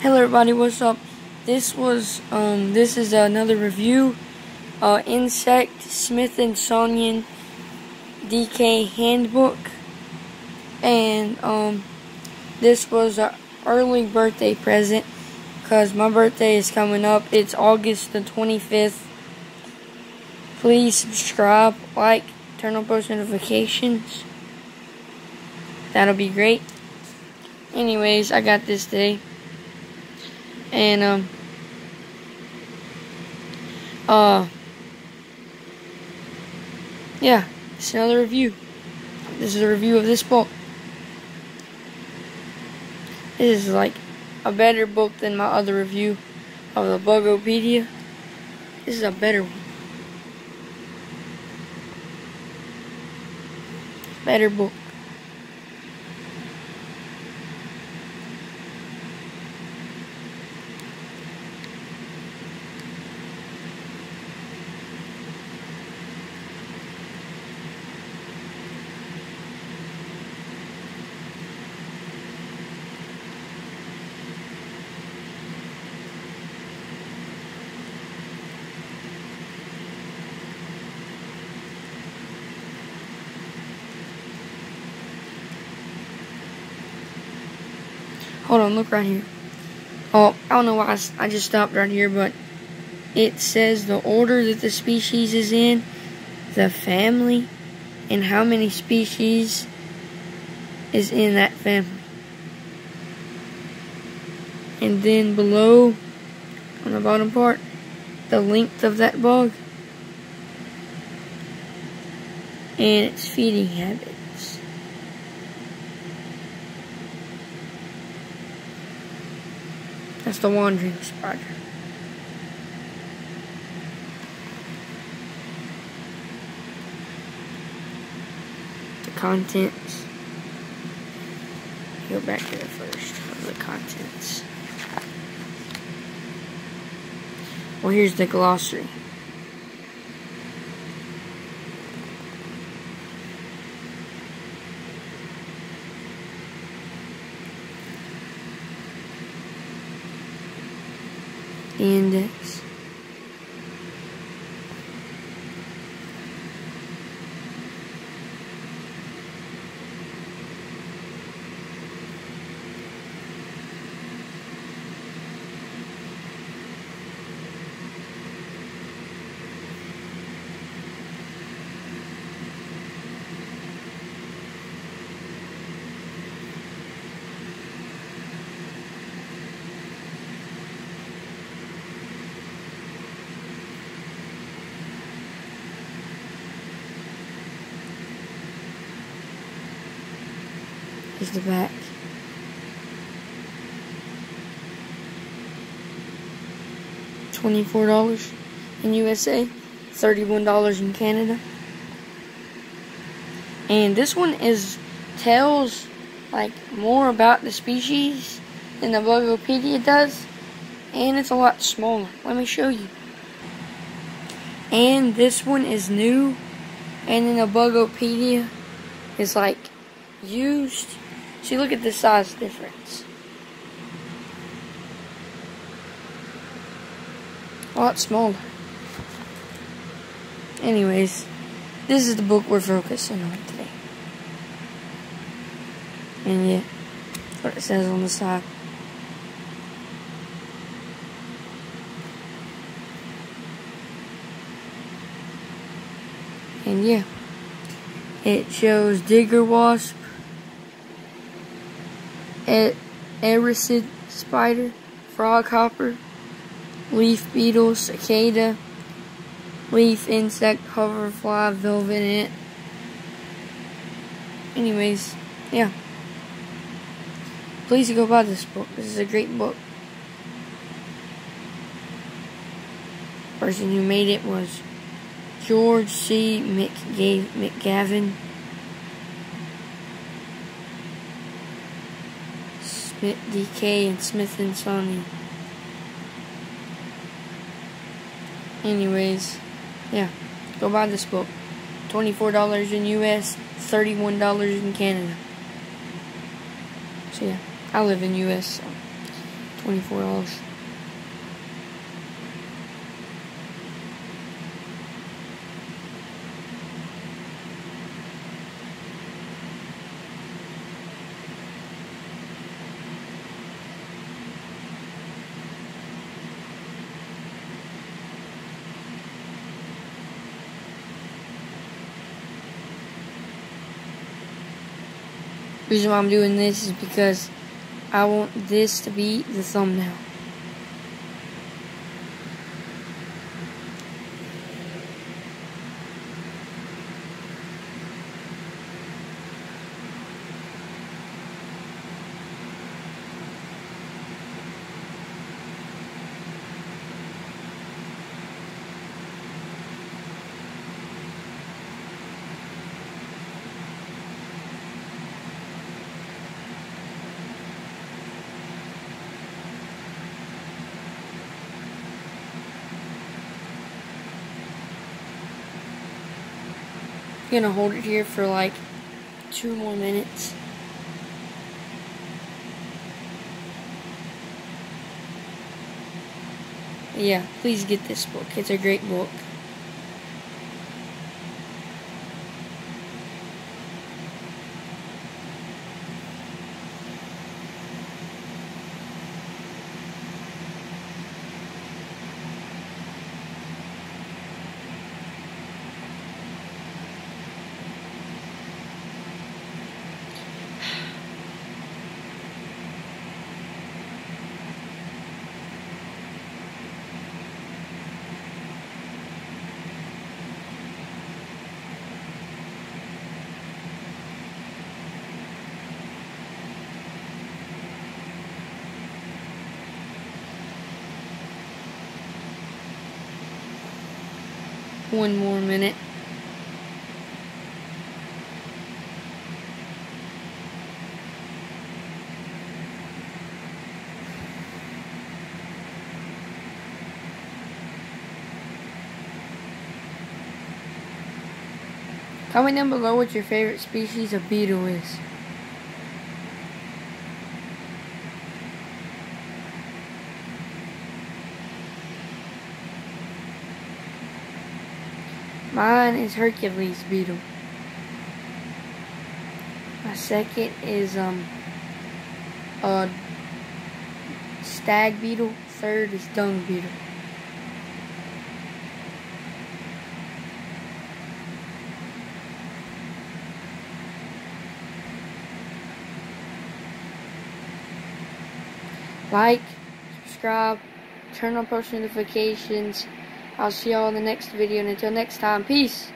Hello everybody, what's up? This was um this is another review. Uh Insect Smithsonian DK Handbook. And um this was an early birthday present because my birthday is coming up. It's August the 25th. Please subscribe, like, turn on post notifications. That'll be great. Anyways, I got this today. And, um, uh, yeah, it's another review. This is a review of this book. This is like a better book than my other review of the Bugopedia. This is a better one. Better book. Hold on, look right here. Oh, I don't know why I, I just stopped right here, but it says the order that the species is in, the family, and how many species is in that family. And then below, on the bottom part, the length of that bug and its feeding habits. That's the wandering spider. The contents. Go back here first. The contents. Well, here's the glossary. The is the back. Twenty-four dollars in USA, thirty-one dollars in Canada. And this one is tells like more about the species than the Bugopedia does, and it's a lot smaller. Let me show you. And this one is new, and then the Bugopedia is like used See, look at the size difference. A lot smaller. Anyways, this is the book we're focusing on today. And yeah, what it says on the side. And yeah, it shows digger wasp, Eresid spider, froghopper, leaf beetle, cicada, leaf insect, hoverfly, velvet ant. Anyways, yeah. Please go buy this book. This is a great book. Person who made it was George C. McGavin. DK and Smithsonian. Anyways, yeah, go buy this book. $24 in US, $31 in Canada. So yeah, I live in US, so $24. Reason why I'm doing this is because I want this to be the thumbnail. Gonna hold it here for like two more minutes. Yeah, please get this book. It's a great book. One more minute. Comment down below what your favorite species of beetle is. Mine is Hercules beetle. My second is um a stag beetle. Third is dung beetle. Like, subscribe, turn on post notifications. I'll see y'all in the next video, and until next time, peace.